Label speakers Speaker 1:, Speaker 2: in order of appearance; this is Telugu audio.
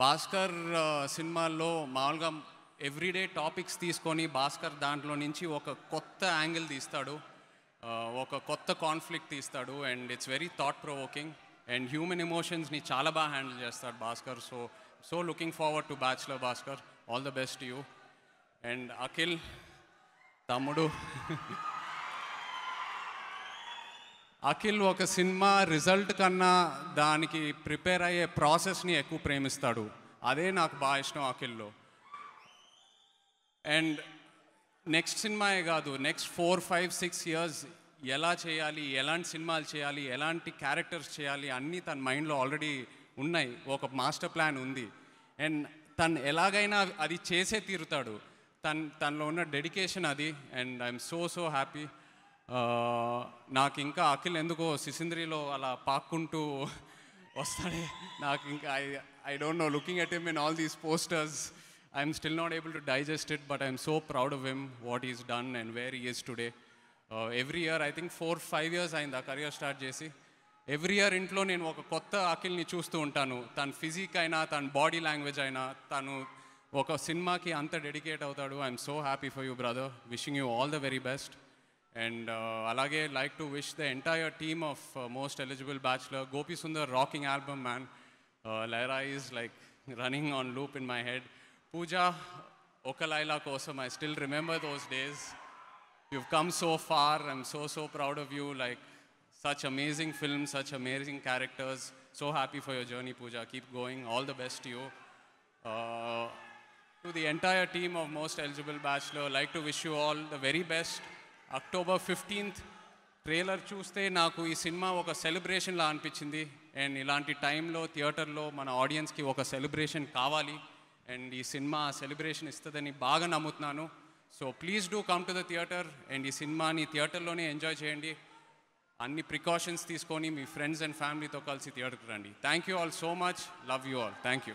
Speaker 1: భాస్కర్ సినిమాల్లో మామూలుగా ఎవ్రీడే టాపిక్స్ తీసుకొని భాస్కర్ దాంట్లో నుంచి ఒక కొత్త యాంగిల్ తీస్తాడు. ఒక కొత్త కాన్ఫ్లిక్ట్ తీస్తాడు. And it's very thought provoking. And human ఎమోషన్స్ని చాలా బాగా హ్యాండిల్ చేస్తాడు Bhaskar. So so looking forward to bachelor Bhaskar. All the best you. And Akhil తమ్ముడు. అఖిల్ ఒక సినిమా రిజల్ట్ కన్నా దానికి ప్రిపేర్ అయ్యే ప్రాసెస్ని ఎక్కువ ప్రేమిస్తాడు. అదే నాకు బాగా ఇష్టం అఖిల్లో. అండ్ నెక్స్ట్ సినిమాయే కాదు next four five six years ఎలా చేయాలి ఎలాంటి సినిమాలు చేయాలి ఎలాంటి క్యారెక్టర్స్ చేయాలి అన్నీ తన మైండ్లో ఆల్రెడీ ఉన్నాయి. ఒక మాస్టర్ ప్లాన్ ఉంది. అండ్ తను ఎలాగైనా అది చేసే తీరుతాడు. తన్ తనలో ఉన్న డెడికేషన్ అది. And I'm so so happy. నాకు ఇంకా అఖిల్ ఎందుకో సిసింద్రిలో అలా పాక్కుంటూ వస్తాడే. నాకు ఇంకా I I don't know looking at him in all these posters I'm still not able to digest it but I'm so proud of him what is done and where is today. Every year I think four five years అయింది ఆ కరియర్ స్టార్ట్ చేసి. ఎవ్రీ ఇయర్ ఇంట్లో నేను ఒక కొత్త అఖిల్ని చూస్తూ ఉంటాను. తన ఫిజిక్ అయినా తన బాడీ లాంగ్వేజ్ అయినా తను ఒక సినిమాకి అంత డెడికేట్ అవుతాడు. I'm so happy for you brother. Wishing you all the very best. And uh, alage like to wish the entire team of uh, Most Eligible Bachelor, Gopi Sundar rocking album, man. Uh, is like running on loop in my head. Pooja, Okalaila Kosam, I still remember those days. You've come so far. I'm so, so proud of you. Like, such amazing films, such amazing characters. So happy for your journey, Pooja. Keep going. All the best to you. Uh, to the entire team of Most Eligible Bachelor, like to wish you all the very best. October fifteenth trailer చూస్తే నాకు ఈ సినిమా ఒక సెలబ్రేషన్లా అనిపించింది. అండ్ ఇలాంటి టైంలో థియేటర్లో మన ఆడియన్స్కి ఒక సెలబ్రేషన్ కావాలి. అండ్ ఈ సినిమా సెలబ్రేషన్ ఇస్తుందని బాగా నమ్ముతున్నాను. So please do come to the theatre and ఈ సినిమాని థియేటర్లోనే ఎంజాయ్ చేయండి. అన్ని ప్రికాషన్స్ తీసుకొని మీ ఫ్రెండ్స్ అండ్ ఫ్యామిలీతో కలిసి థియేటర్కి రండి. Thank you all so much love you all thank you